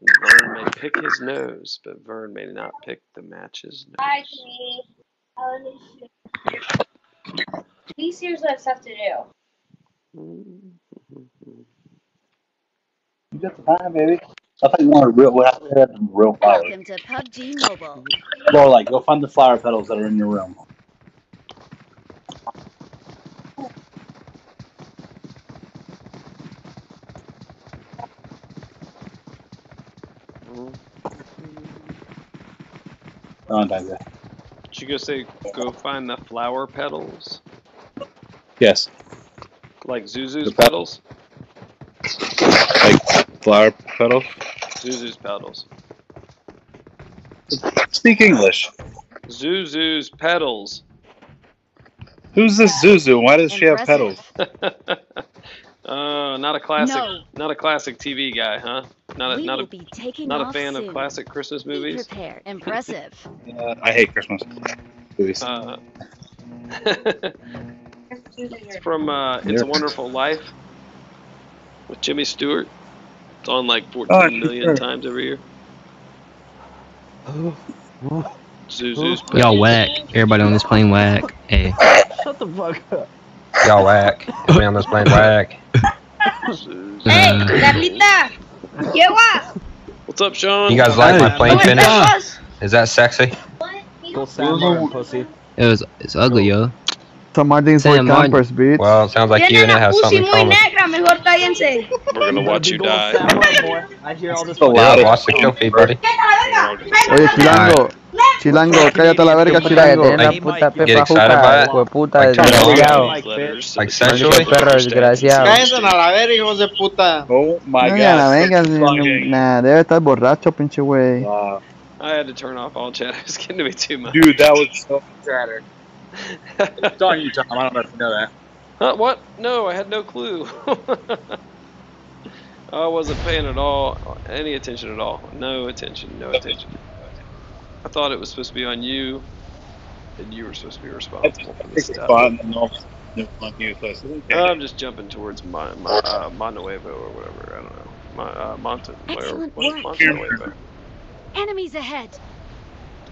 Vern may pick his nose, but Vern may not pick the match's Bye, nose. me. I love you. He seriously have stuff to do. You got the time, baby. I thought you wanted real. We have to some real flowers. Welcome to PUBG Mobile. Or like, go find the flower petals that are in your room. Thank you. Did you go say go find the flower petals? Yes, Like Zuzu's The pet- petals? like flower petals. Zuzu's petals. Speak English. Zuzu's petals. Who's this Zuzu? Why does she have petals? Impressive. uh, not a classic, No. not a classic TV guy, huh? Not a we not will a be taking not a fan soon. of classic Christmas Be movies. prepared. Impressive. Uh, I hate Christmas movies. Uh, it's from uh, It's a Wonderful Life with Jimmy Stewart. It's on like 14 Oh, million sure. times every year. Zuzu's Y'all whack. Everybody on this plane whack. Hey, Shut the fuck up. Y'all whack. Everybody on this plane whack. Zuzu. Hey, Uh, Carlita. ¿Qué What's up, Sean? You guys like my plane ¿Cómo oh finish? Is that sexy? Go San Martin, pussy. it was it's ugly, yo. San Martin's for San Martin. campers, bitch. Well, sounds like you and it have la something in common. negra, mejor cállense. We're gonna watch you die. I hear all this. Yeah, of- watch the kill feed, buddy. Oye, Chilango. Chilango, cállate la verga, Chilango. Like, puta get excited by it? hijo de puta, desgraciado. Like, sexually? perro desgraciado. Cállense a la verga, hijos de puta. Oh my la god. venga, Fucking- nah, debe estar borracho, pinche güey. Wow. I had to turn off all chat. It was getting to be too much. Dude, that was so chatter. It's on you, Tom. I don't know if you know that. Huh, what? No, I had no clue. I wasn't paying at all, any attention at all. No attention, no attention. I thought it was supposed to be on you, and you were supposed to be responsible for this the stuff. spot and then I'll no, on you. So it's okay. I'm just jumping towards my, my uh, Montenuevo or whatever. I don't know. My, uh, Monte, whatever. Excellent work. Montenuevo. Enemies ahead.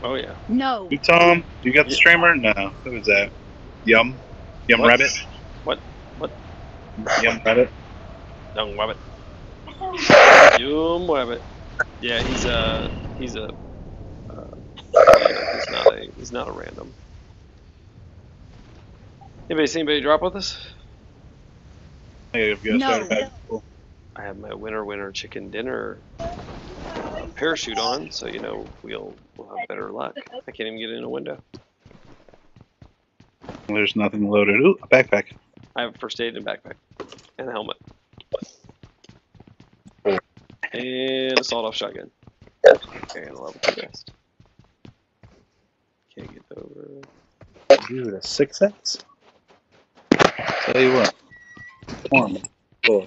Oh yeah. No. Hey, Tom, you got the streamer? No. Who is that? Yum? Yum What? Rabbit? What? What? Yum Rabbit? Young Rabbit. Young Wabbit. Yeah, he's a he's a uh, he's not a he's not a random. Anybody see anybody drop with us? Hey, if you guys No. Started back. Cool. I have my winner winner chicken dinner uh, parachute on, so you know we'll we'll have better luck. I can't even get in a window. There's nothing loaded. Ooh, a backpack. I have a first aid and backpack and a helmet and a sawed-off shotgun and a level two vest. Can't get over. Dude, a six X? Tell you what. Form. Oh,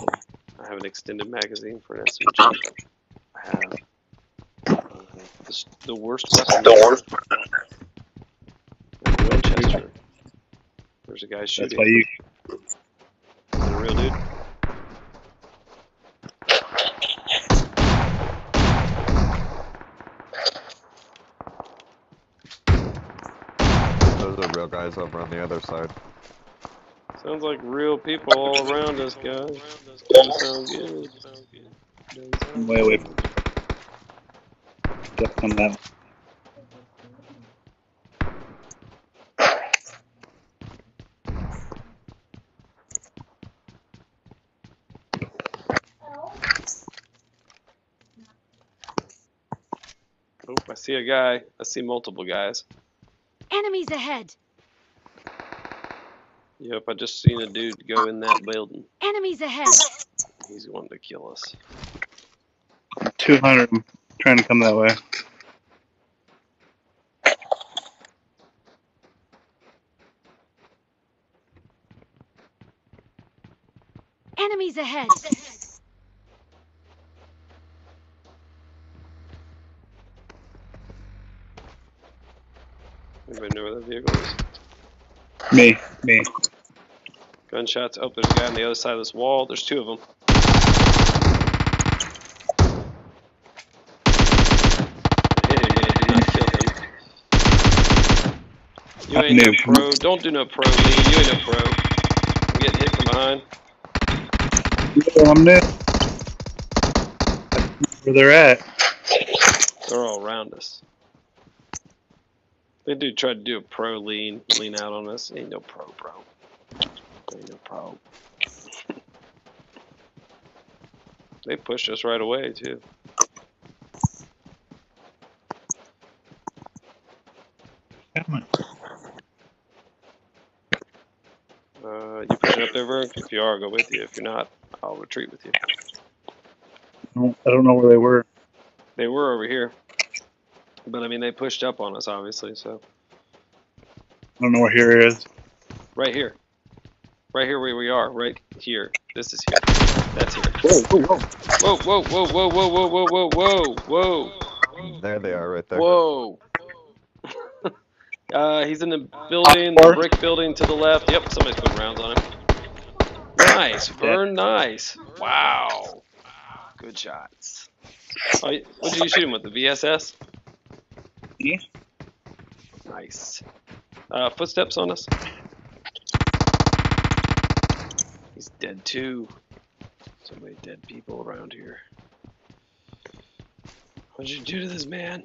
I have an extended magazine for an SMG. I have uh, the, the worst weapon. The worst. Winchester. There's a guy shooting. that's shooting. why you. Is it a real dude? Those are real guys over on the other side. Sounds like real people all around us, guys. Doesn't sound good. Doesn't sound I'm way away from. Stuff coming out. Oh, I see a guy. I see multiple guys. Enemies ahead. Yep, I just seen a dude go in that building. Enemies ahead. He's wanting to kill us. 200. Trying to come that way. Enemies ahead. Anybody know where that vehicle is? Me. Me. Gunshots. Oh, there's a guy on the other side of this wall. There's two of them. You ain't no pro. Don't do no pro, Lee. You ain't no pro. I'm getting hit from behind. Yeah, I'm new. Where they're at. They're all around us. They do try to do a pro lean, lean out on us. Ain't no pro, bro. No pro. they pushed us right away too. Come on. Uh, you pushing up there, Vern? If you are, I'll go with you. If you're not, I'll retreat with you. I I don't know where they were. They were over here, but I mean, they pushed up on us, obviously. So I don't know where here is. right here, right here where we are, right here. This is here. That's here. Whoa, whoa, whoa. Whoa, whoa, whoa, whoa, whoa, whoa, whoa, whoa, whoa, whoa. There they are, right there. Whoa. uh, he's in the building, the brick building to the left. Yep, somebody's putting rounds on him. Nice, Vern, nice. Wow. Good shots. Oh, what did you shoot him with? The VSS? Yeah. Nice. Uh, footsteps on us. He's dead too. So many dead people around here. What'd you do to this man?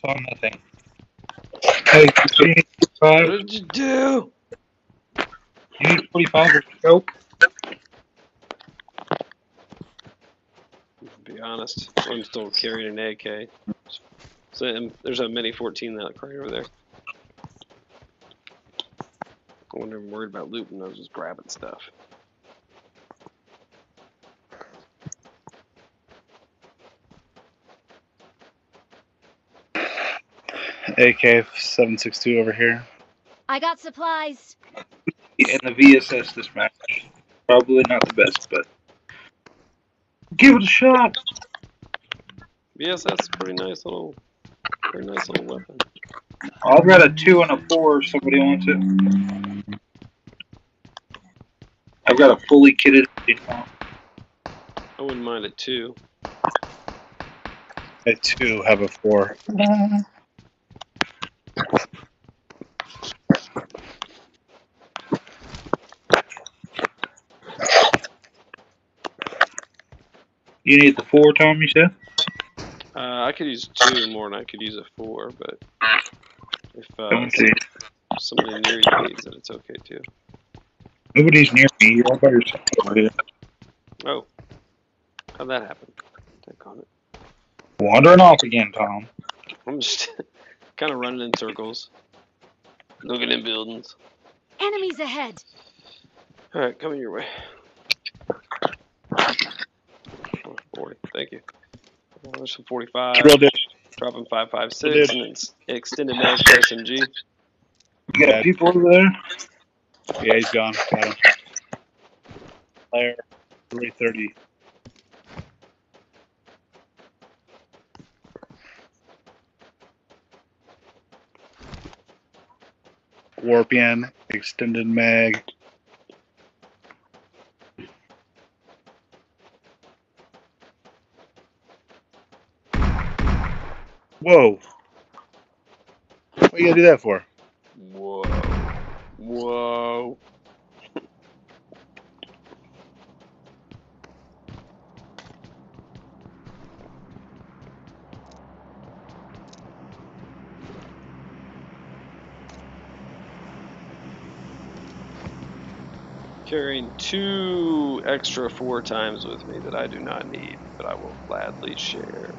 Saw nothing. Hey, you need What did you do? You need 45 or scope? To be honest, I'm still carrying an AK. So there's a mini 14 that right over there. I wonder if I'm worried about looting. I was just grabbing stuff. AK 762 over here. I got supplies. And the VSS this match. Probably not the best, but give it a shot. Yes, that's a pretty nice little, pretty nice little weapon. I've got a two and a four. If somebody wants it. I've got a fully kitted. I wouldn't mind a two. I two have a four. You need the four, Tom. You said. Uh, I could use two more than I could use a four, but if uh, Don't see. somebody near you needs it, it's okay too. Nobody's near me. You're all by yourself over here. Oh, how'd that happen? Take on it. Wandering off again, Tom. I'm just kind of running in circles, looking in buildings. Enemies ahead. All right, coming your way. Oh, 40, thank you. Uh, there's some 45. Drill dish. Dropping 556 Did. and then s- extended mag for SMG. You got people over there? Yeah, he's gone. Got him. Player 330. Warpian, extended mag. Whoa. What are you gotta do that for? Whoa. Whoa. Carrying two extra four times with me that I do not need, but I will gladly share.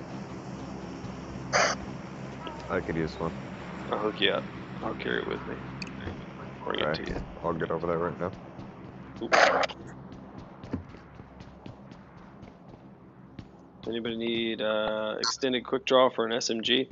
I could use one. I'll hook you up. I'll carry it with me. Bring it to you. I'll get over there right now. Oop. Anybody need uh, extended quick draw for an SMG?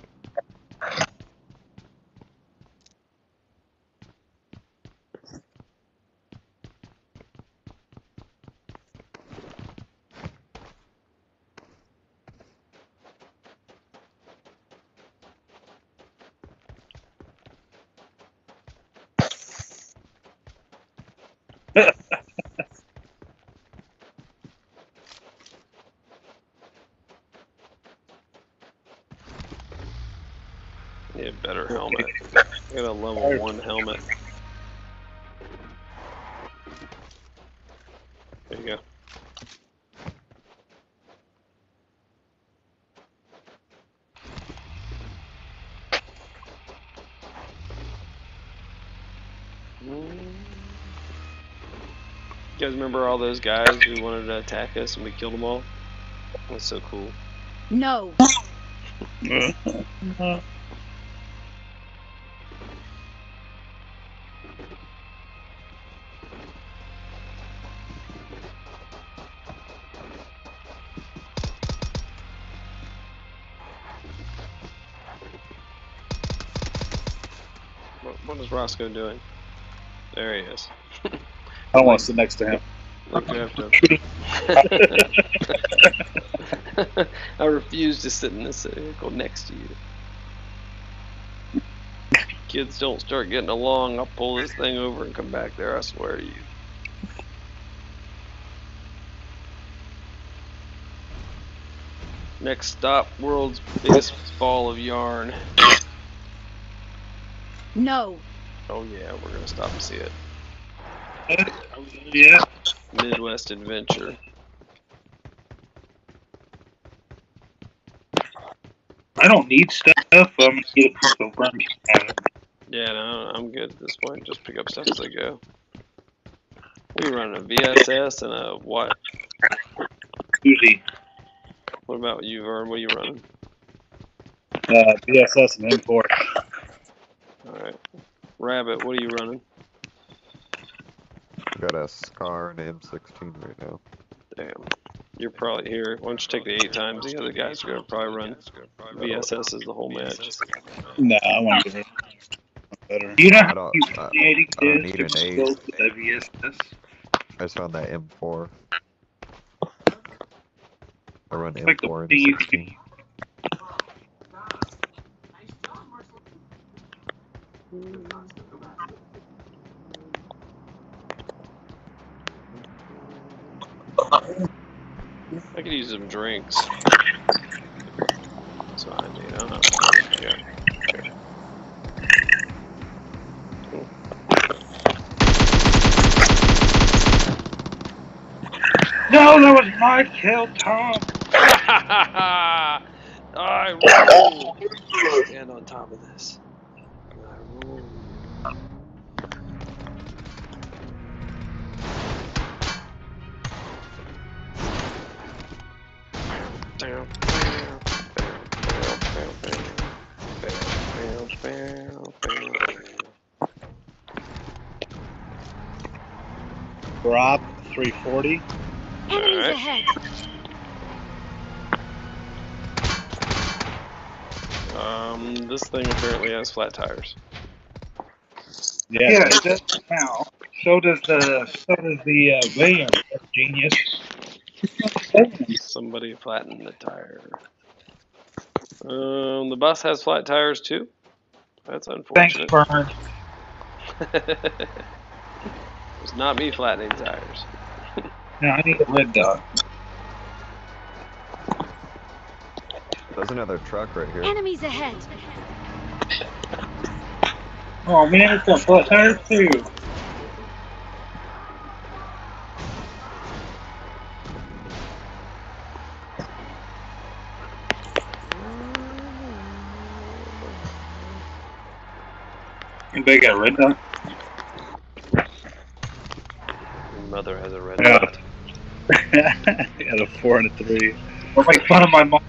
Guys remember all those guys who wanted to attack us and we killed them all? That's so cool. No. What, what is Rosscoe doing? There he is. I don't want to sit next to him. Look after him. I refuse to sit in this vehicle next to you. Kids don't start getting along, I'll pull this thing over and come back there, I swear to you. Next stop, world's biggest ball of yarn. No. Oh yeah, we're gonna stop and see it. Yeah. Midwest Adventure. I don't need stuff. I'm gonna get a purple burn. Yeah, no, I'm good at this point. Just pick up stuff as I go. We run a VSS and a what? Uzi. What about you, Vern? What are you running? Uh, VSS and M4. Alright. Rabbit, what are you running? Got a Scar and M16 right now. Damn. You're probably here. Why don't you take the eight times? The other guys are gonna probably run VSS is the whole match. Nah, I want to get it. Better. You know I how don't, you I, creating I don't need an eight. go to the VSS? I just found that M4. I run Like the M4 and thing you I could use some drinks. That's what I need. I don't know. Yeah. No, that was my kill, Tom. I rule. Stand on top of this. Drop 340. Enemies Alright. ahead. Um, this thing apparently has flat tires. Yeah, yeah it does now. So does the so does the uh, Williams. That's genius. Somebody flattened the tire. Um, the bus has flat tires too. That's Thanks, unfortunate. Vern. it's not me flattening tires. No, I need a red dog. There's another truck right here. Enemies ahead. Oh man, it's a got flat tires too. Anybody got a red dot? Your mother has a red Yeah. dot. got a four and a three. Don't make fun of my mom.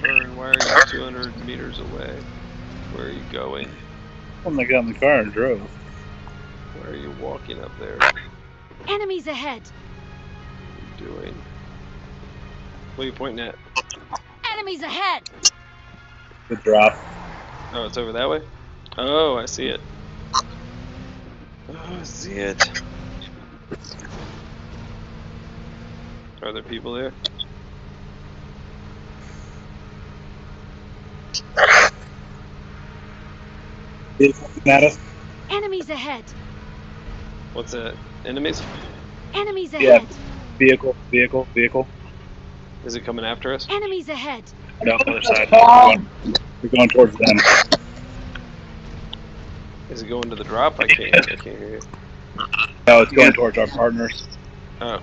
Vern, why are you 200 meters away? Where are you going? When they got in the car and drove. Why are you walking up there? Enemies ahead. What are you doing? What are you pointing at? Enemies ahead. The drop. Oh, it's over that way? Oh, I see it. Oh, I see it. Are there people there? At us. Enemies ahead. What's that? Enemies? Enemies ahead. Yeah. Vehicle, vehicle, vehicle. Is it coming after us? Enemies ahead. No, other side. We're going, we're going towards them. Is it going to the drop? I can't. I can't hear you. No, it's going towards our partners. Oh,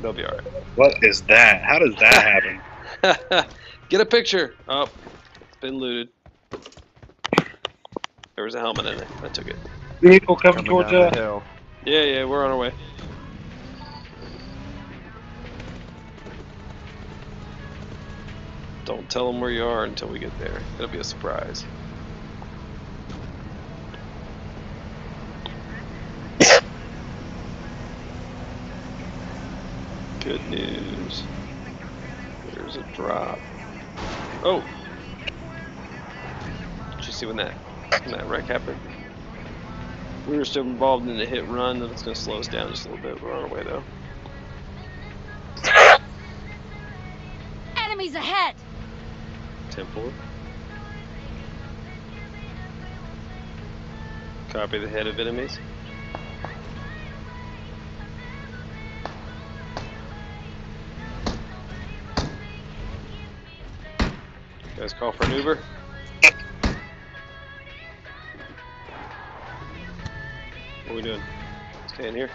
they'll be alright. What is that? How does that happen? Get a picture. Oh, it's been looted. There was a helmet in it. I took it. Vehicle coming Coming towards us. Yeah, yeah, we're on our way. Don't tell them where you are until we get there. It'll be a surprise. Good news. There's a drop. Oh! Did you see when that when that wreck happened? We were still involved in the hit run, going to slow us down just a little bit. We're on our way though. Enemies ahead. Temple. Copy the head of enemies. Guys, call for an Uber. What are we doing? Staying here?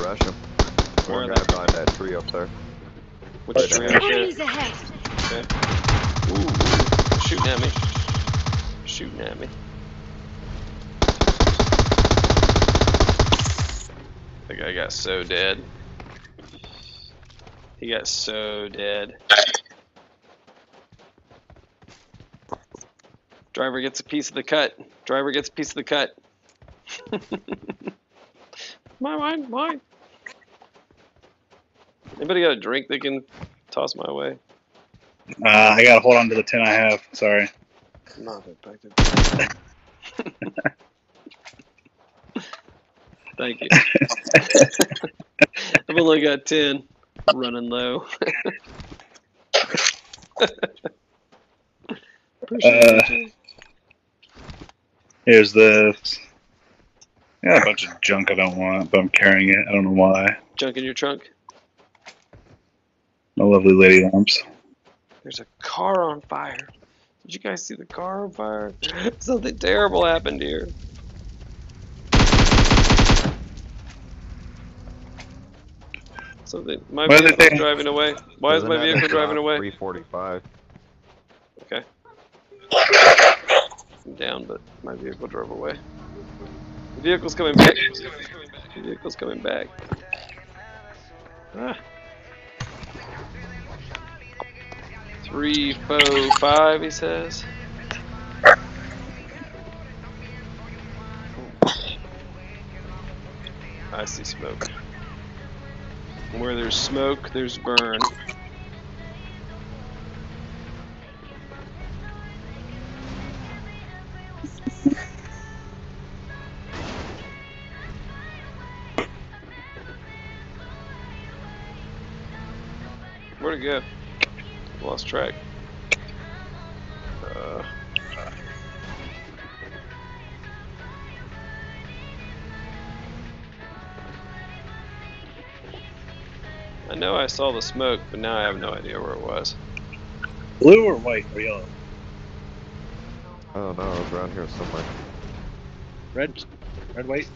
Rush him. Where One are guy they? behind that tree up there. Which Right tree there. up? Enemies ahead. Okay. Ooh, shooting at me. Shooting at me. That guy got so dead. He got so dead. Driver gets a piece of the cut. Driver gets a piece of the cut. mine, mine, mine. Anybody got a drink they can toss my way? Uh, I gotta hold on to the 10 I have. Sorry. Not affected. Thank you. I've only got 10 running low. It. Here's the. yeah, a bunch of junk I don't want, but I'm carrying it. I don't know why. Junk in your trunk. My lovely lady lamps. There's a car on fire. Did you guys see the car on fire? Something terrible happened here. Something. My What did they driving away. Why is my vehicle driving away? 345. Okay. I'm down, but my vehicle drove away. The vehicle's coming back. The vehicle's coming back. Ah. Three, four, five, he says. I see smoke. Where there's smoke, there's burn. Where'd it go? Lost track. Uh, I know I saw the smoke, but now I have no idea where it was. Blue or white or yellow? Oh no, it was around here somewhere. Red? Red, white?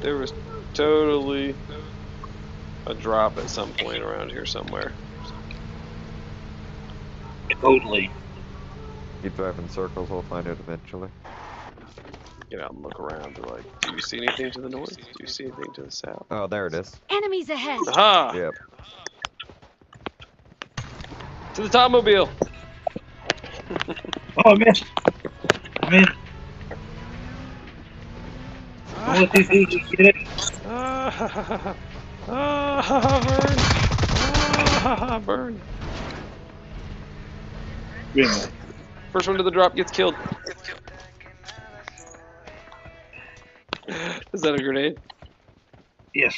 There was totally a drop at some point around here somewhere. Totally. Keep driving circles, we'll find it eventually. Get out and look around. Be like, do you see anything to the north? Do you see anything to the south? Oh, there it is. Enemies ahead. Aha! Yep. To the Topmobile! Oh, I missed. I'm in. Oh, it's easy. Just get it. Ah, ah, burn! Ah, burn! Wait. First one to the drop gets killed. Is that a grenade? Yes.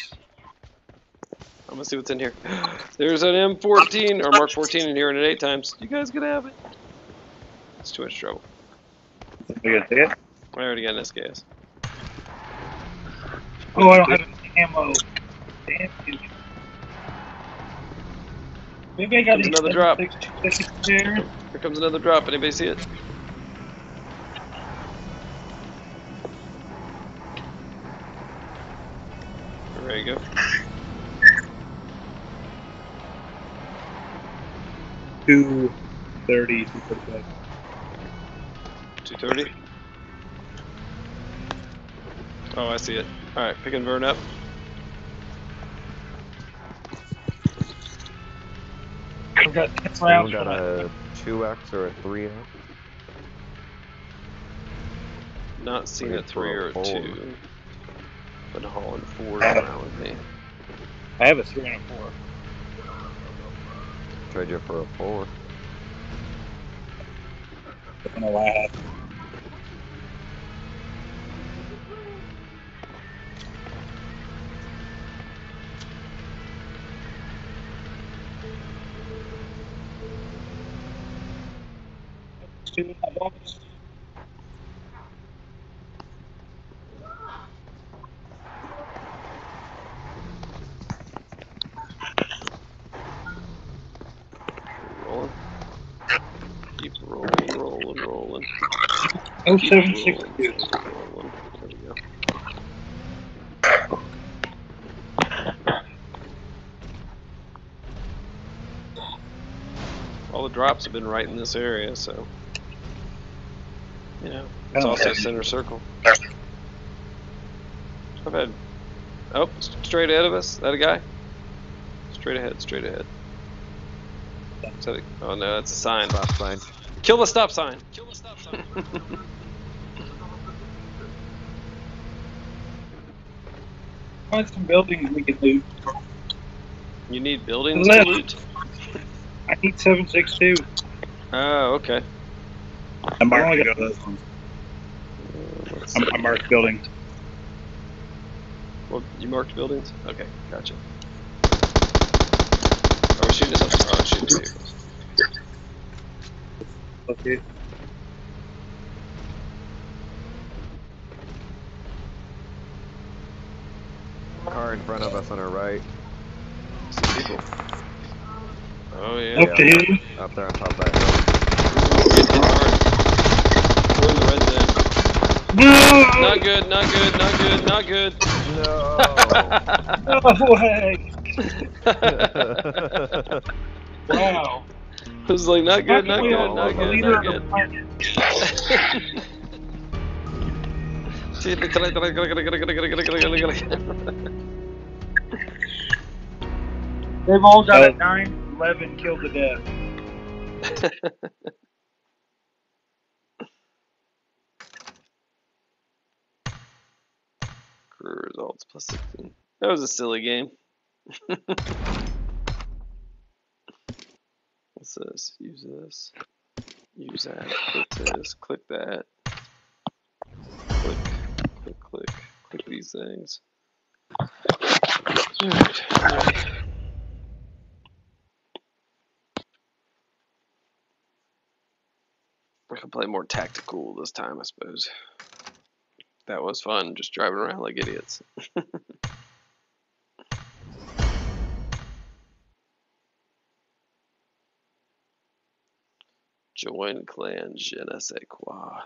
I'm gonna see what's in here. There's an M14 or Mark 14 in here and an eight times. You guys gonna have it? It's too much trouble. We gonna see it? I already got an SKS. Oh, I don't have any ammo. Damn you. Maybe I got There's another drop. Six, two, six, there. Here comes another drop. Anybody see it? There you go. Two thirty, two thirty-five. 230. Oh, I see it. All right, picking Vern up. We've got ten Anyone got a 2x or a 3x? Not seen a three or a four. two. But hauling fours around with me. I have a three and a four. Trade you for a 4. I don't know Rolling. Keep rolling, rolling, rolling. Oh, seven, six, two. All the drops have been right in this area, so you know it's Oh, also okay. center circle. I've had oh straight ahead of us. That a guy? Straight ahead, straight ahead. Is that a- oh no, that's a sign. Stop sign. Kill the stop sign. Kill the stop sign. Find some buildings we can loot. you need buildings to Left. loot. I need seven six two. Oh, okay. I marked to go to those ones. Let's I'm, see. I marked buildings. Well, you marked buildings? Okay, gotcha. Oh, Are we shooting at something? Oh, shooting at vehicles. Okay. Car in front of us on our right. Some people. Oh, yeah. Up to. Up there on top of that hill. We're in the red zone. No! Not good, not good, not good, not good. No way! Wow. I was like, not good, not How can we good, not good, not of the good. planet? They've all got a 9 11 kill to death. Career results plus 16. That was a silly game. What's this? Use this. Use that. Click this. Click that. Click. Click. Click. Click these things. I can play more tactical this time, I suppose. That was fun, just driving around like idiots. Join clan je ne sais quoi.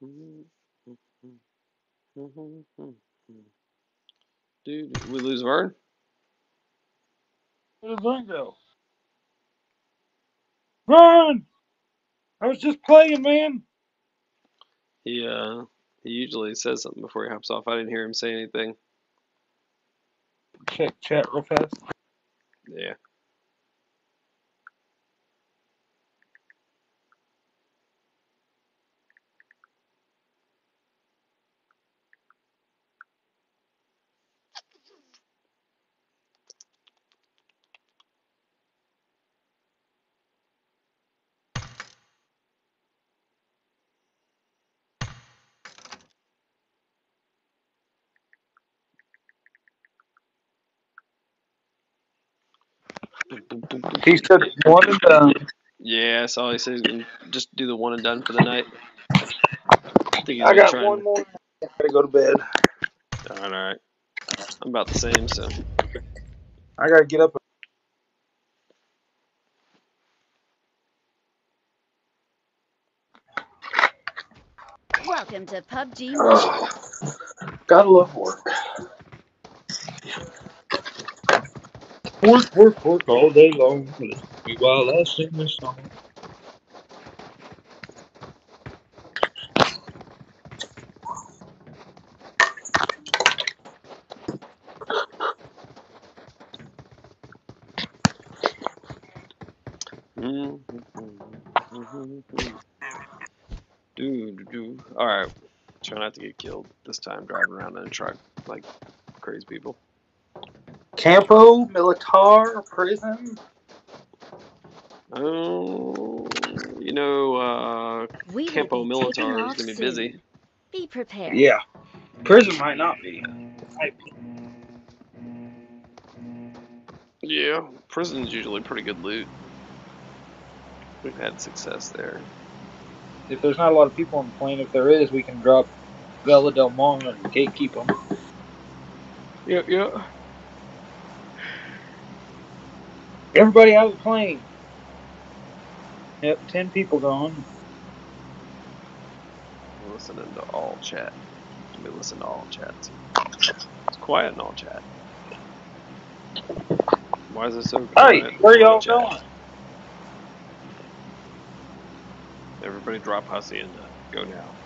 Dude, did we lose Vern? Where does Vern go? Vern! I was just playing, man. He uh he usually says something before he hops off. I didn't hear him say anything. Check chat real fast. Yeah. He said one and done. Yeah, that's all he said just do the one and done for the night. I think he's I got try one and- more. I gotta go to bed. All right. I'm about the same, so I gotta get up. Welcome to PUBG Mobile. Gotta love work. Work, work, work all day long. While I sing this song. Mm-hmm. Mm-hmm. Mm-hmm. do do do. All right. Try not to get killed this time driving around in a truck like crazy people. Campo, Militar, prison. Oh, you know, uh, We Campo Militar is gonna be soon. busy. Be prepared. Yeah. Prison might not be. Might be. Yeah, prison's usually pretty good loot. We've had success there. If there's not a lot of people on the plane, if there is, we can drop Valle Del Mar and gatekeep them. Yeah, yeah. Everybody out of the plane. Yep, ten people gone. We're listening to all chat. We listen to all chats. It's quiet in all chat. Why is it so Hey, quiet? in where all y'all going? Everybody drop Hacienda. Uh, go now.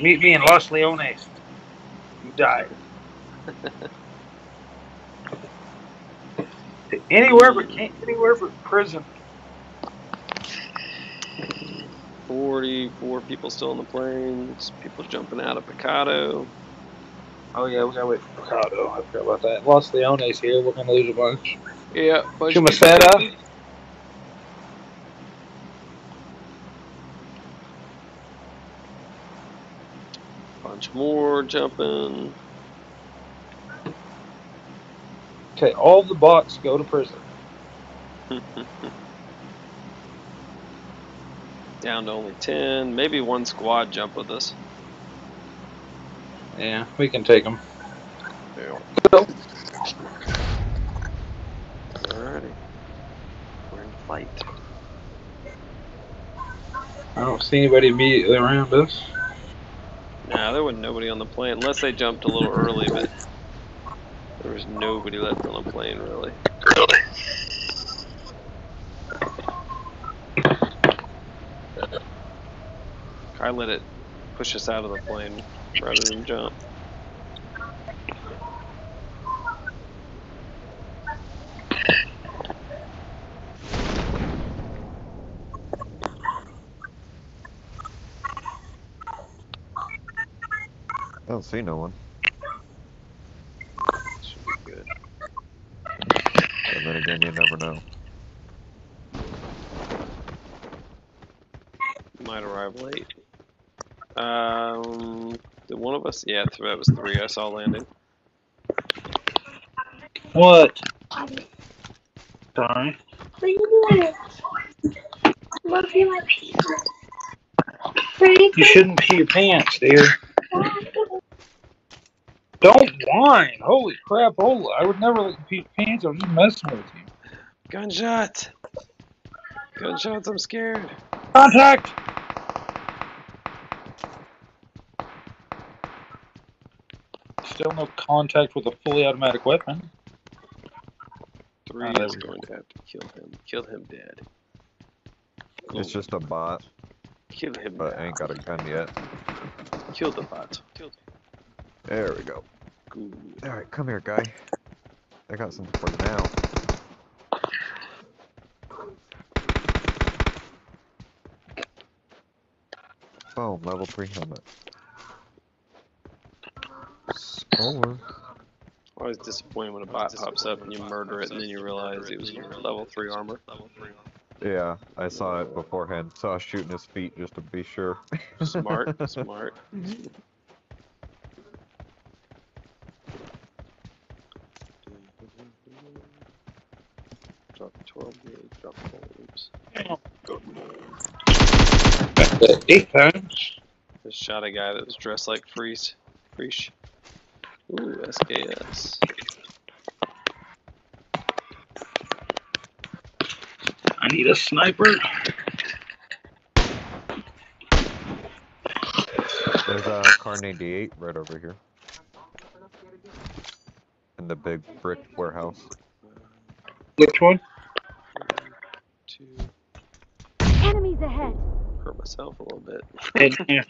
Meet me in Los Leones. You died. anywhere but can't anywhere but prison. 44 people still on the planes. People jumping out of Pecado. Oh yeah, we gotta wait for Pecado. I forgot about that. Los Leones here. We're gonna lose a bunch. Yeah, bunch Chumacera. Bunch more jumping. Okay, all the bots go to prison. Down to only 10. Maybe one squad jump with us. Yeah, we can take them. Yeah. Alrighty. We're in flight. I don't see anybody immediately around us. Nah, there wasn't nobody on the plane unless they jumped a little early, but there was nobody left on the plane really. I let it push us out of the plane rather than jump. I don't see no one. Should be good. And again, you never know. Might arrive late. Um, did one of us? Yeah, th- that was three. I saw landing. What? Sorry. What are you doing? Look at my pants. You shouldn't pee your pants, dear. Don't whine. Holy crap, Ola. I would never let you pee your pants. I'm just messing with you. Gunshot! Gunshots, I'm scared. Contact! Still no contact with a fully automatic weapon. Three Oh, there is we go. going to have to kill him. Kill him dead. It's just a bot, Kill him. but ain't got a gun yet. Kill the bot. Kill There we go. Alright, come here, guy. I got something for you now. Boom, level 3 helmet. Score. Always disappointed when a bot pops up and you murder it and then you realize it was level three armor. Level three. Yeah, I saw it beforehand. Saw us shooting his feet just to be sure. Smart, smart. Drop 12 gauge, drop 12 oops. Eight times. Just shot a guy that was dressed like Freeze. Freesh. Ooh, SKS. I need a sniper. There's uh, a Kar98 right over here. In the big brick warehouse. Which one? Two. Enemies ahead. Hurt myself a little bit. Head here.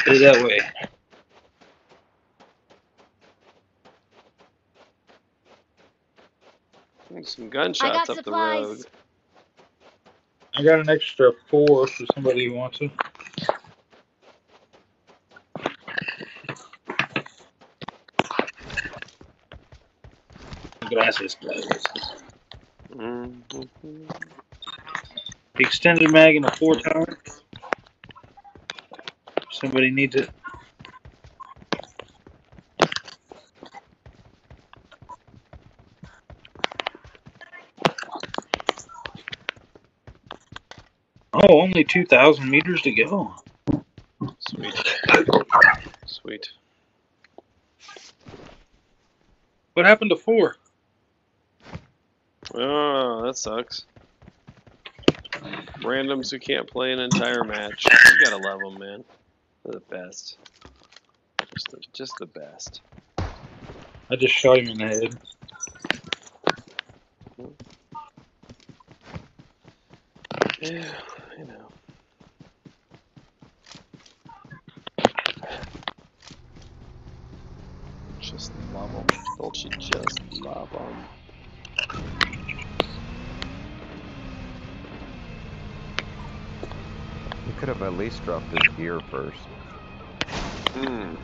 Stay that way. Some gunshots got up the road. I got an extra four for somebody who wants it. Gracias, gracias. Mhm. Extended mag in a four tower. Somebody needs it. Oh, only 2,000 meters to go. Sweet. Sweet. What happened to four? That sucks. Randoms who can't play an entire match. You gotta love them, man. They're the best. Just the, just the best. I just shot him in the head. Yeah, I know. Just love them. Don't you just love them? You could have at dropped his gear first. Hmm.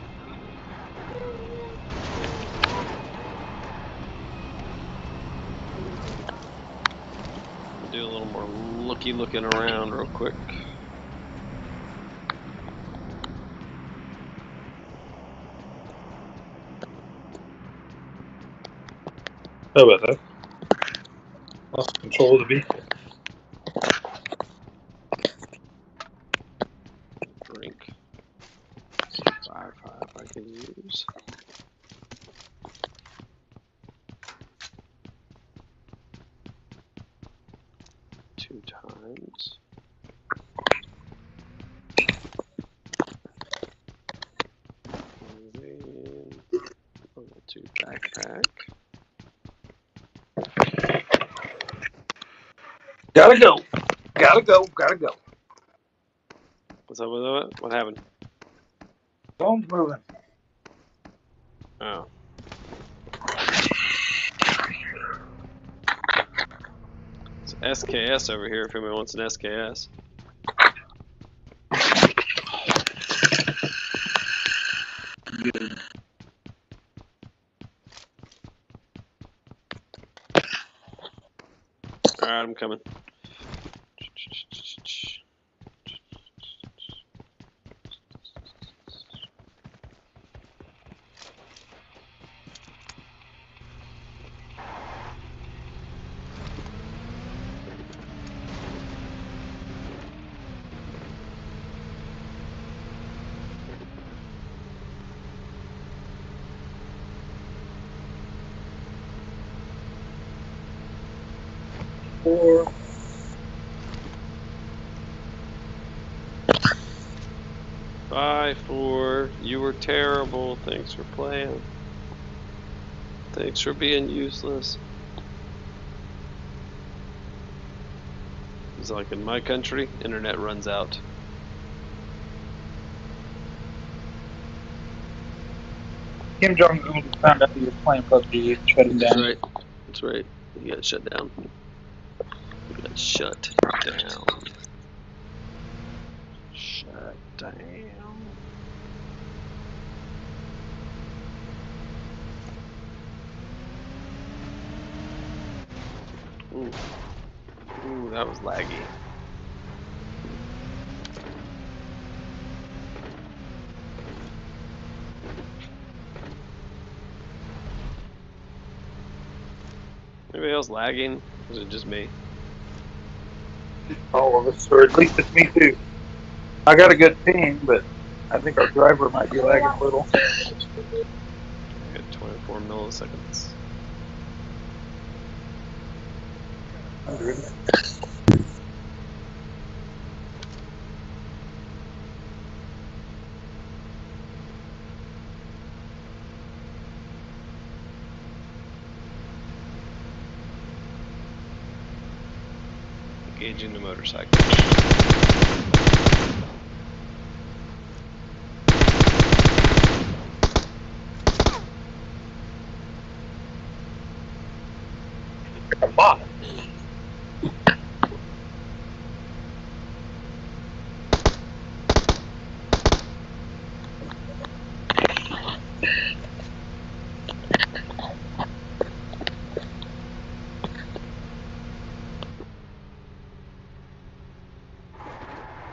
Do a little more looky looking around real quick. How about that? Lost control of the vehicle. Drink. Five five I can use. Two times. Moving. Level two backpack. Gotta go. Gotta go. Gotta go. What's up with it? What happened? Phone's moving. Oh. It's SKS over here if anyone wants an SKS. Good. Alright, I'm coming. Four. Bye, four. You were terrible. Thanks for playing. Thanks for being useless. It's like in my country, internet runs out. Kim Jong Un found out you were playing PUBG, shut him That's right. That's right. He got shut down. He got shut down. Shut down. Ooh. Ooh, that was laggy. Anybody else lagging? Or is it just me? All of us, or at least it's me too. I got a good ping, but I think our driver might be lagging a little. I got 24 milliseconds. Engaging the motorcycle.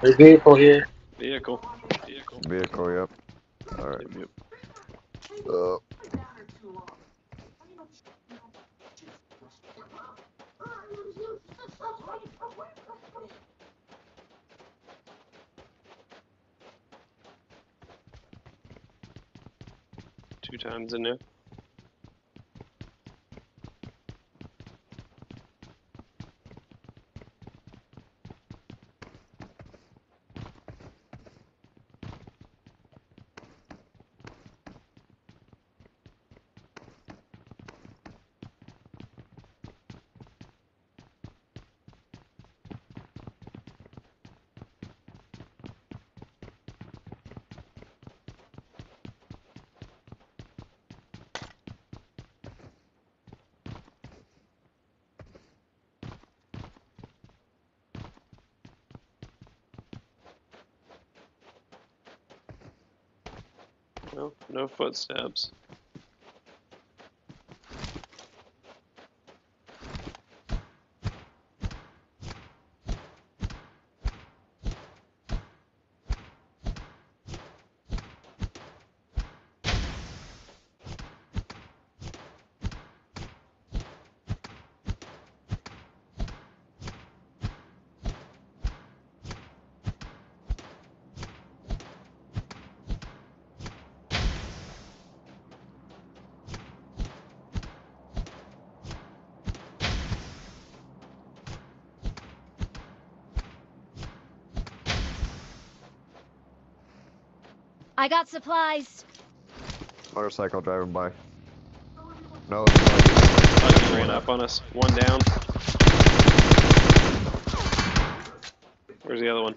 There's a vehicle here. Vehicle. Vehicle. Vehicle, yep. Alright. Yep, yep. Uh, Two times in there. No, no footsteps. I got supplies. motorcycle driving by. No, it's not. Oh, he ran up on us. One down. Where's the other one?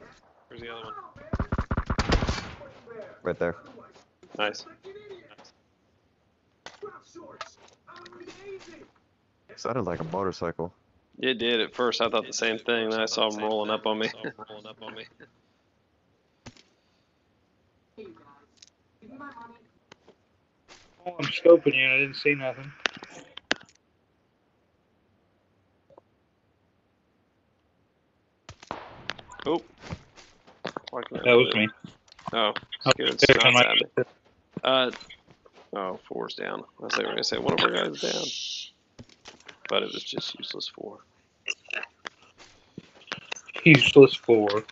Where's the other one? Right there. Nice. Sounded like a motorcycle. It did at first. I thought the same thing. Then I saw him rolling up on me. rolling up on me. Oh, I'm scoping you. I didn't see nothing. Oh. Why can't I That was me. Oh, scared There, snots come on. at me. Uh, oh, four's down. I was we're gonna say one of our guys down, but it was just useless four. Useless four.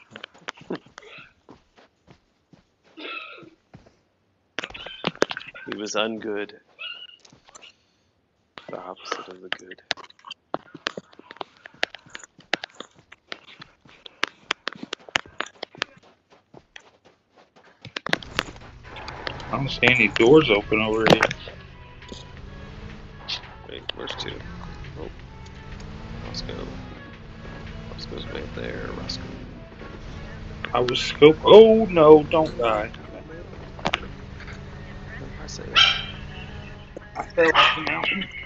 He was ungood. The opposite of the good. I don't see any doors open over here. Wait, where's two? Oh. Rosscoe. Rosscoe's way up there. Rosscoe. I was scope. Oh no! Don't die. I say that. Fell off the.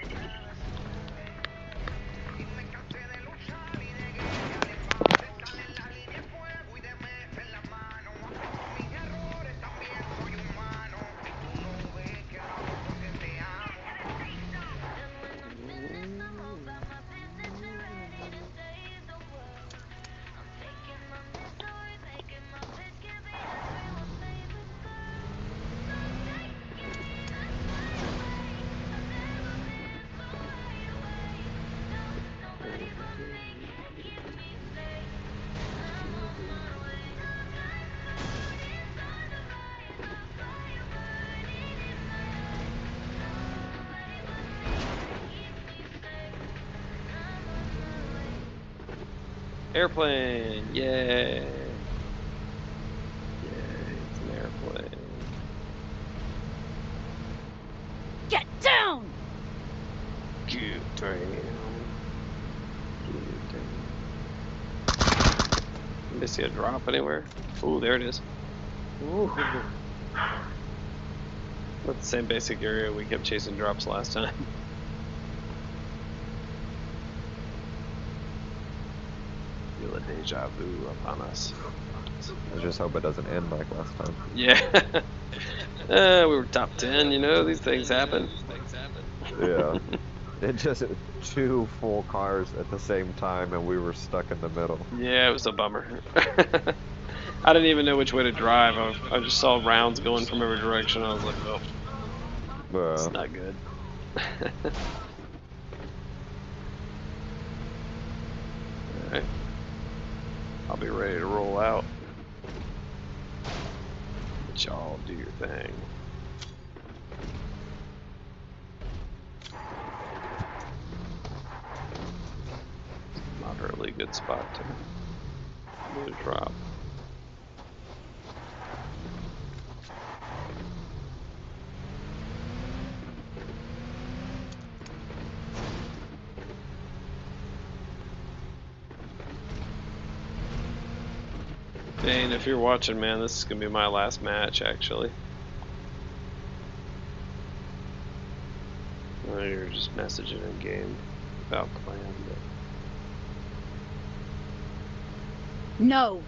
See a drop anywhere? Ooh, there it is. Ooh. That's the same basic area we kept chasing drops last time. Feel a deja vu upon us. I just hope it doesn't end like last time. Yeah. uh, we were top 10, you know, these things happen. Yeah. It just two full cars at the same time, and we were stuck in the middle. Yeah, it was a bummer. I didn't even know which way to drive. I, I just saw rounds going from every direction. I was like, oh, it's Uh, not good. Alright. I'll be ready to roll out. Let y'all do your thing. Moderately good spot to drop. Dane, if you're watching, man, this is gonna be my last match, actually. You're just messaging in game about playing, but No.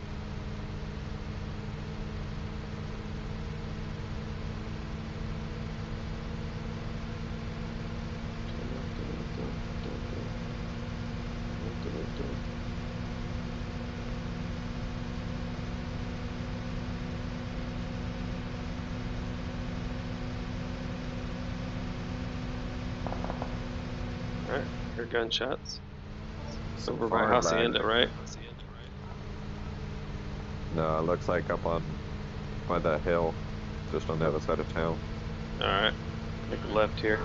Alright, hear gunshots. So Over by far, Hacienda, bad. right? No, it looks like up on by that hill, just on the other side of town. Alright. Make a left here.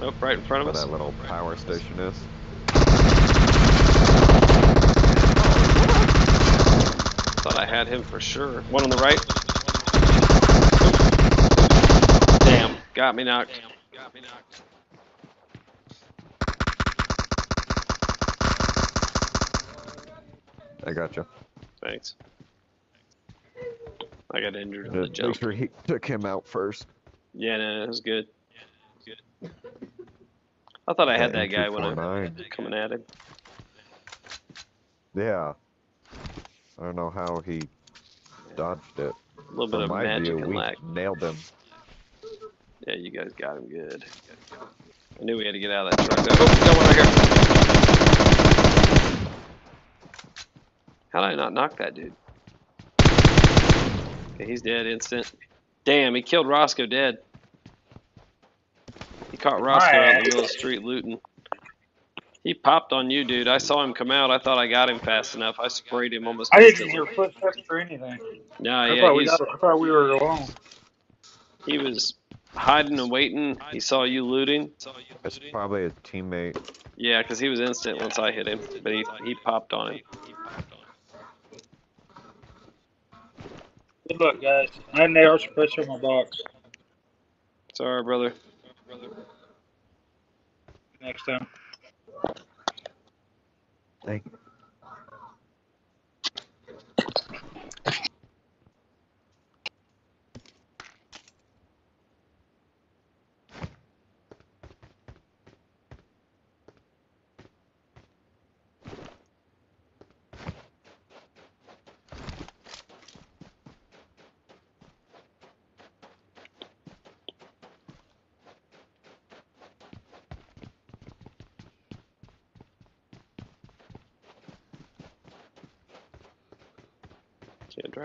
Oh, right in front Where of us. that little power station is. Thought I had him for sure. One on the right. Damn, got me knocked. I got you. Thanks. I got injured on the Make sure he took him out first. Yeah, no, it was good. Good. I thought I had that guy when I'm M249. coming at him. Yeah. I don't know how he dodged it. A little bit From of magic view, and we lack. nailed him. Yeah, you guys got him good. I knew we had to get out of that truck. Oh, got one right here. How did I not knock that dude? Okay, he's dead instant. Damn, he killed Rosscoe dead. He caught Rosscoe out in the middle of the street looting. He popped on you, dude. I saw him come out. I thought I got him fast enough. I sprayed him almost I didn't hear footsteps or anything. No, I yeah, thought we he's, got, I thought we were alone. he was hiding and waiting. He saw you looting. It's probably a teammate. Yeah, because he was instant once I hit him, but he he popped on him. Good luck, guys. I had an AR suppressor in my box. Sorry, brother. Next time. Thank Can't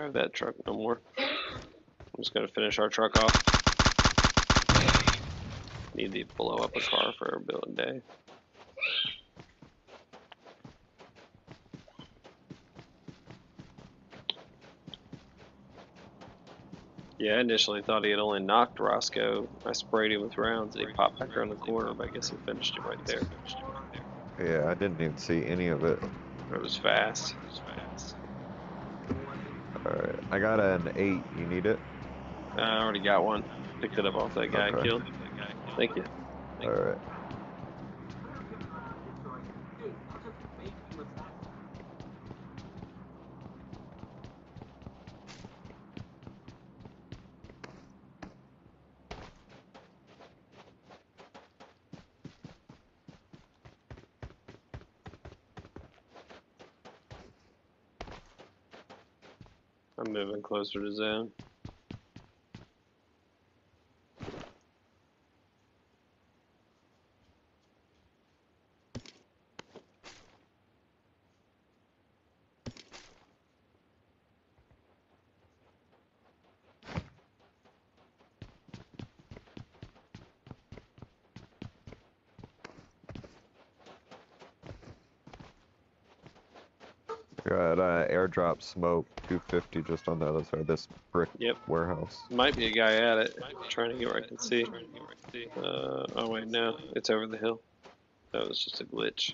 drive that truck no more. I'm just gonna finish our truck off. Need to blow up a car for our building day. Yeah, I initially thought he had only knocked Rosscoe. I sprayed him with rounds and he popped back around the corner, but I guess he finished it right there. Yeah, I didn't even see any of it. It was fast. It was fast. I got an 8. You need it? I already got one. Picked it up off that guy Okay. killed. Thank you. Alright. I'm moving closer to zone. Got uh, airdrop smoke 250 just on the other side of this brick Yep. warehouse. Might be a guy at it. Trying to get where I can see. Uh, oh wait, no, it's over the hill. That was just a glitch.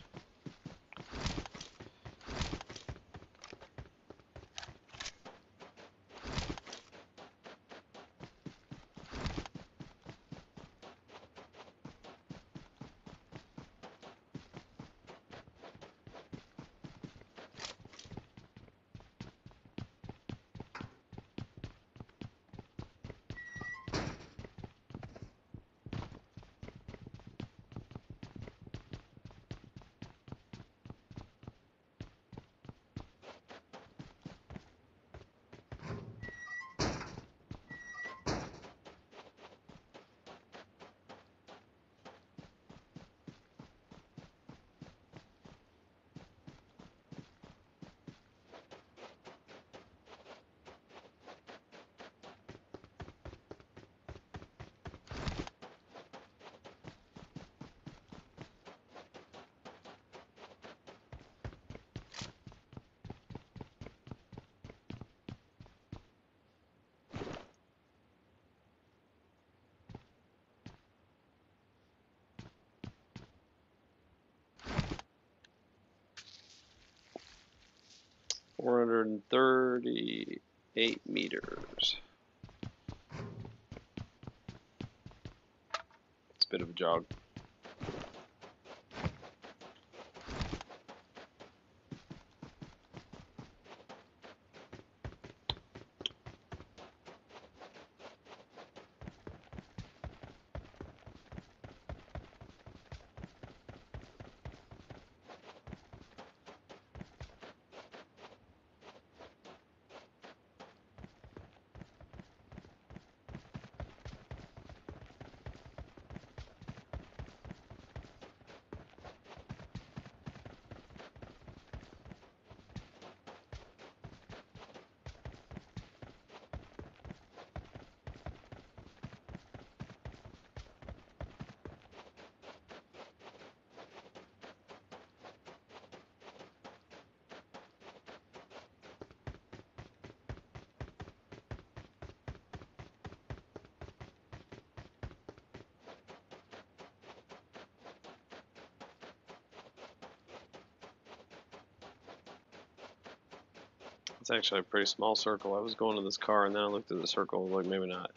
It's actually a pretty small circle. I was going to this car and then I looked at the circle and like, maybe not.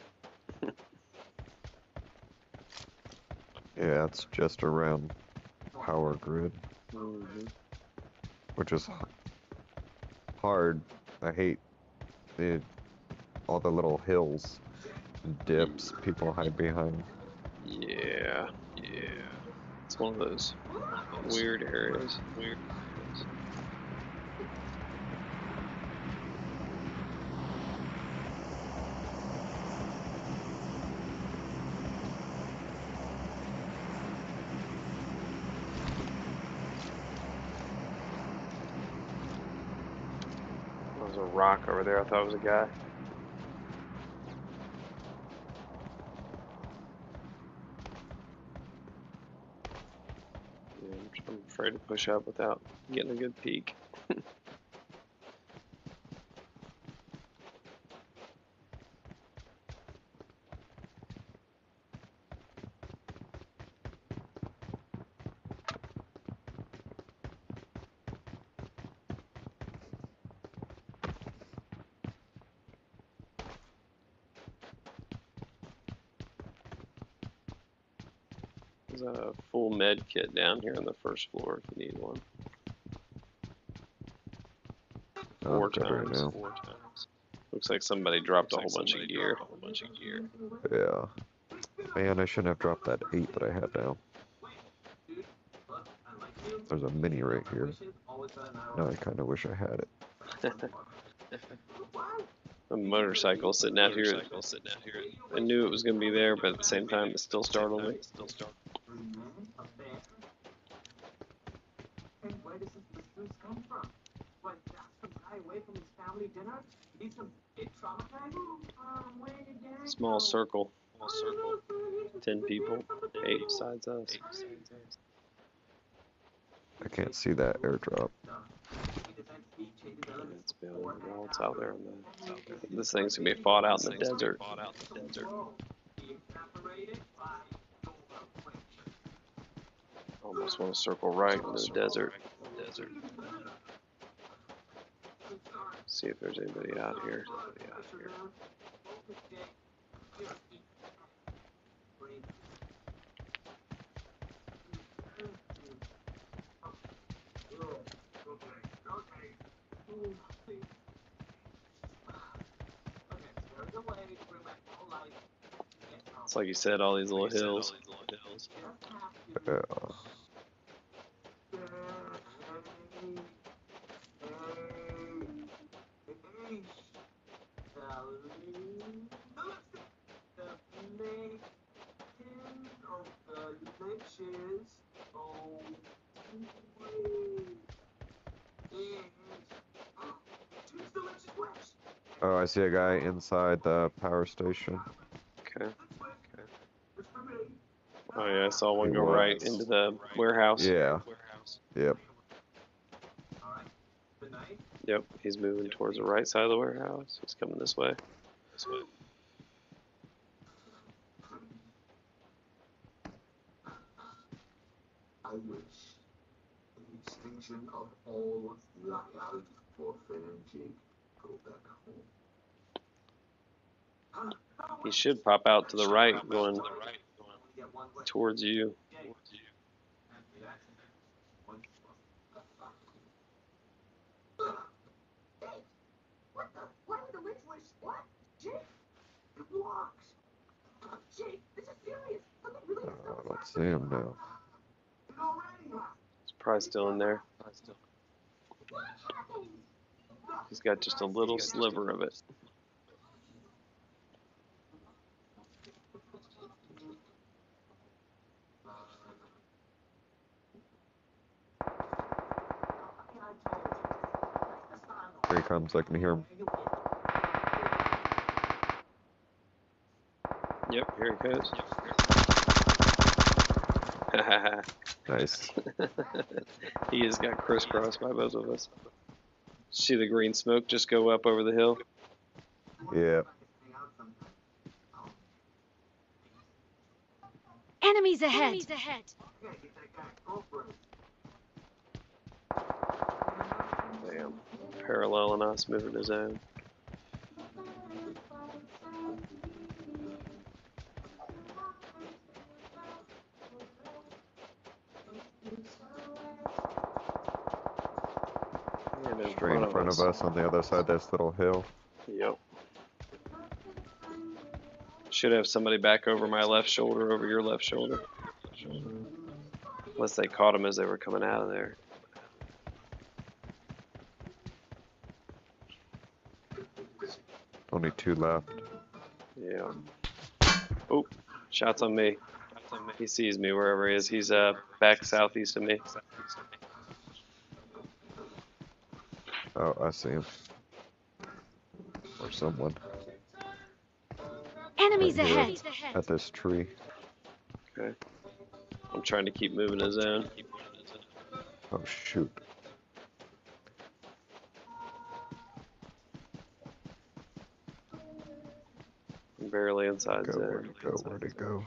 Yeah, it's just around power grid, Mhm. which is hard. I hate it. All the little hills, and dips people hide behind. Yeah, yeah. It's one of those weird areas. Weird areas. There's a rock over there. I thought it was a guy. Yeah, I'm, afraid to push up without getting a good peek. There's a full med kit down here on the first floor if you need one. Four I'm right times. now. Four times. Looks like somebody dropped a whole bunch of gear. A whole bunch of gear. Yeah. Man, I shouldn't have dropped that eight that I had now. There's a mini right here. Now I kind of wish I had it. A motorcycle sitting out here. I knew it was gonna be there, but at the same time, it still startled me. Small circle. Small circle. Ten people. Eight besides us. I can't see that airdrop. It's beyond the wall. It's out there. In the, this thing's gonna be fought out in the desert. Almost want to circle right into the desert. Desert. See if there's anybody out here. Anybody out here. It's like you said, all these little hills. Yeah. Oh, I see a guy inside the power station. Okay. Okay. Oh yeah, I saw one go right into the warehouse. Yeah. Warehouse. Yep. Yep, he's moving towards the right side of the warehouse. He's coming this way. This way. I wish the extinction of all life for Finn and Jake go back home. He should pop out to the right, going towards you. What the? Why would the witch wish? What? Jake? It works. Jake, this is serious. Something really Uh, don't see him now. He's probably still in there. He's got just a little sliver of it. Here he comes. I can hear him. Yep, here he goes. Nice. he has got crisscrossed by both of us. See the green smoke just go up over the hill? Yeah. Enemies ahead. Enemies ahead. Damn. Paralleling us, moving his own. In Straight in front of us on the other side of this little hill. Yep. Should have somebody back over my left shoulder, over your left shoulder. Unless they caught him as they were coming out of there. Only two left. Yeah. Oh, shots on me. He sees me wherever he is. He's uh back southeast of me. Oh, I see him. Or someone Enemies Right ahead. at this tree. Okay. I'm trying to keep moving his own. Oh shoot. Barely inside Go, where'd go? Where'd it go?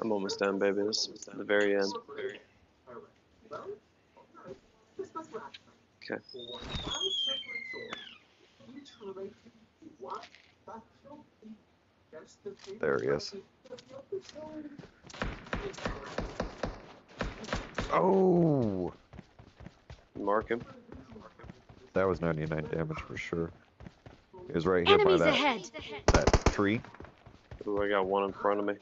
I'm almost done, baby. This is the very end. Okay. There he is. Oh! Mark him. That was 99 damage for sure. He was right here by that, ahead. that tree. Ooh, I got one in front of me.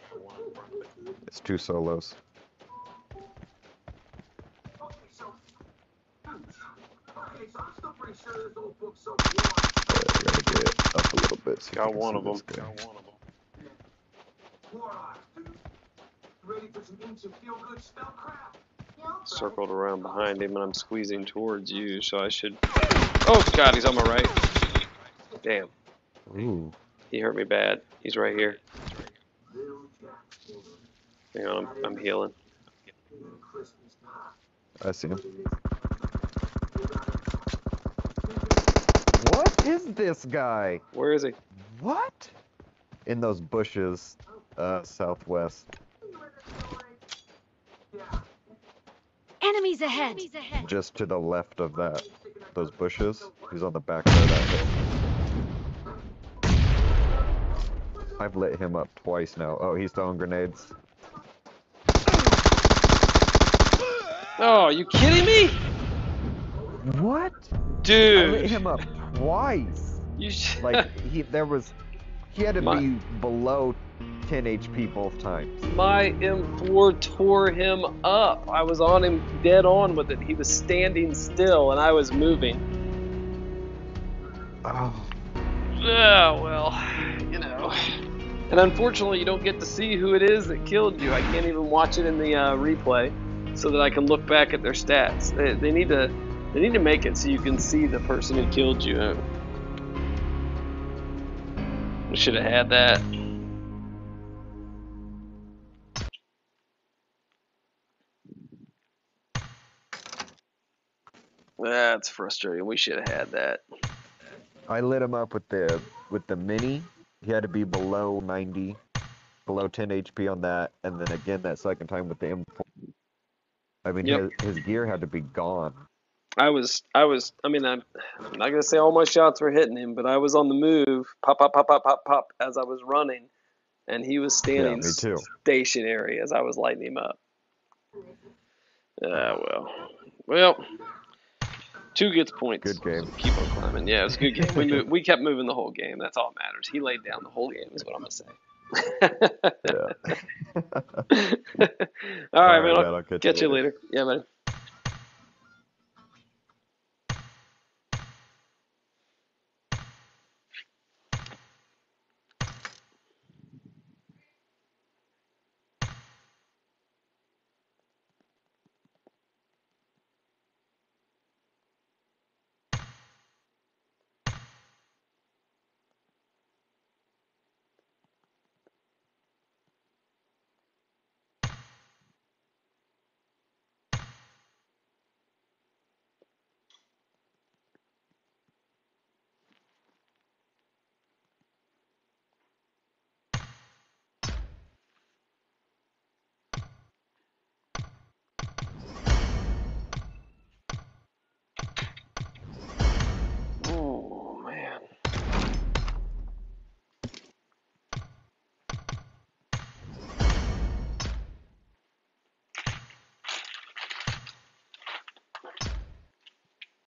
It's two solos. There, gotta get up a little bit. so you Got can one of them. this guy. Circled around behind him, and I'm squeezing towards you, so I should. Oh God, he's on my right. Damn, Ooh. he hurt me bad. He's right here. Hang on, I'm, I'm healing. I see him. What is this guy? Where is he? What? In those bushes, uh, southwest. Enemies ahead. Just to the left of that. Those bushes. He's on the back side of that hill. I've lit him up twice now. Oh, he's throwing grenades. Oh, are you kidding me, What? Dude. I dude? lit him up twice. You sh- Like he, there was, he had to My- be below 10 HP both times. My M4 tore him up. I was on him dead on with it. He was standing still and I was moving. Oh. Yeah, well, you know. And unfortunately, you don't get to see who it is that killed you. I can't even watch it in the uh, replay so that I can look back at their stats. They, they need to they need to make it so you can see the person who killed you. We should have had that. That's frustrating. We should have had that. I lit him up with the with the mini. He had to be below 90, below 10 HP on that, and then again that second time with the M4. I mean, Yep. his, his gear had to be gone. I was, I was, I mean, I'm, I'm not gonna say all my shots were hitting him, but I was on the move, pop, pop, pop, pop, pop, pop, as I was running, and he was standing me too. stationary as I was lighting him up. Ah, well, well, two gets points. Good game. So keep on climbing. Yeah, it was a good game. We moved, we kept moving the whole game. That's all that matters. He laid down the whole game, is what I'm gonna say. Yeah. all right, Alright, man. I'll I'll catch you catch you later. later. Yeah, man.